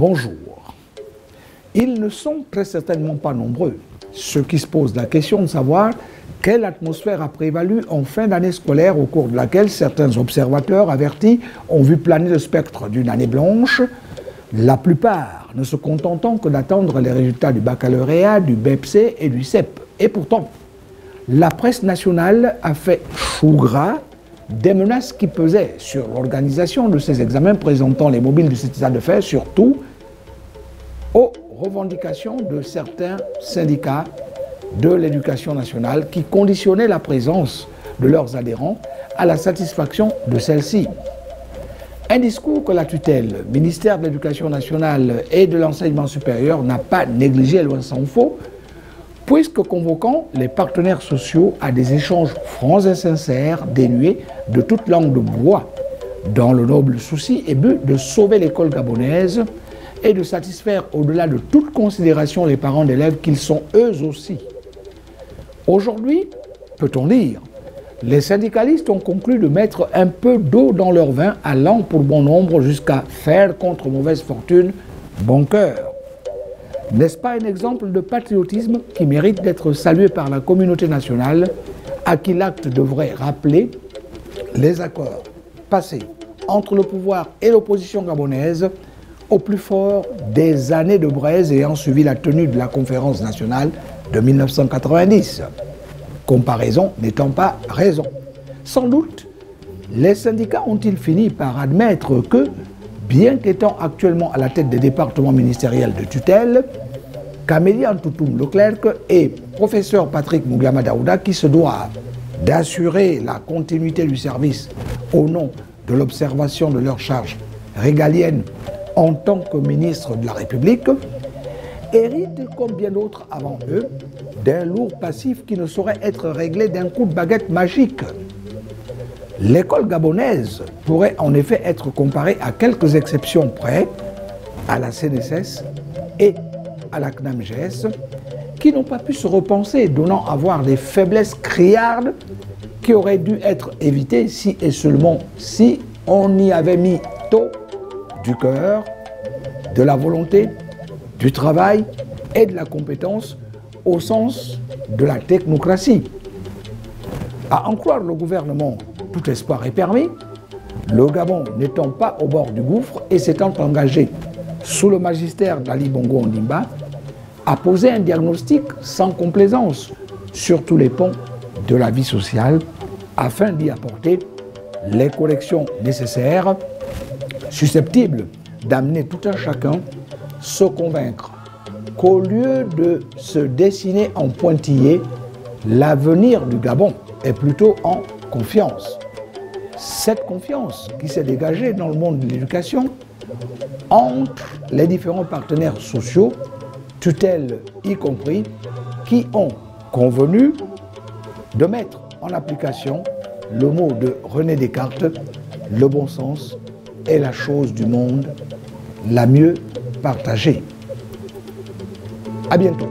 Bonjour. Ils ne sont très certainement pas nombreux, ceux qui se posent la question de savoir quelle atmosphère a prévalu en fin d'année scolaire au cours de laquelle certains observateurs avertis ont vu planer le spectre d'une année blanche, la plupart ne se contentant que d'attendre les résultats du baccalauréat, du BEPC et du CEP. Et pourtant, la presse nationale a fait chou gras des menaces qui pesaient sur l'organisation de ces examens présentant les mobiles du état de fait, surtout revendications de certains syndicats de l'éducation nationale qui conditionnaient la présence de leurs adhérents à la satisfaction de celle-ci. Un discours que la tutelle, ministère de l'Éducation nationale et de l'enseignement supérieur n'a pas négligé, loin s'en faut, puisque convoquant les partenaires sociaux à des échanges francs et sincères, dénués de toute langue de bois, dans le noble souci et but de sauver l'école gabonaise et de satisfaire au-delà de toute considération les parents d'élèves qu'ils sont eux aussi. Aujourd'hui, peut-on dire, les syndicalistes ont conclu de mettre un peu d'eau dans leur vin, allant pour bon nombre jusqu'à faire contre mauvaise fortune bon cœur. N'est-ce pas un exemple de patriotisme qui mérite d'être salué par la communauté nationale, à qui l'acte devrait rappeler les accords passés entre le pouvoir et l'opposition gabonaise au plus fort des années de braise ayant suivi la tenue de la conférence nationale de 1990. Comparaison n'étant pas raison. Sans doute, les syndicats ont-ils fini par admettre que bien qu'étant actuellement à la tête des départements ministériels de tutelle, Camélie Antoutoum Leclerc et professeur Patrick Mugama Daouda qui se doivent d'assurer la continuité du service au nom de l'observation de leurs charges régaliennes en tant que ministre de la République, héritent, comme bien d'autres avant eux, d'un lourd passif qui ne saurait être réglé d'un coup de baguette magique. L'école gabonaise pourrait en effet être comparée à quelques exceptions près à la CNSS et à la CNAMGS qui n'ont pas pu se repenser, donnant à voir des faiblesses criardes qui auraient dû être évitées si et seulement si on y avait mis tôt du cœur, de la volonté, du travail et de la compétence au sens de la technocratie. À en croire le gouvernement tout espoir est permis, le Gabon n'étant pas au bord du gouffre et s'étant engagé sous le magistère d'Ali Bongo Ondimba, a posé un diagnostic sans complaisance sur tous les ponts de la vie sociale afin d'y apporter les corrections nécessaires susceptibles d'amener tout un chacun se convaincre qu'au lieu de se dessiner en pointillé, l'avenir du Gabon est plutôt en confiance. Cette confiance qui s'est dégagée dans le monde de l'éducation entre les différents partenaires sociaux, tutelles y compris, qui ont convenu de mettre en application le mot de René Descartes, le bon sens est la chose du monde la mieux partagée. À bientôt.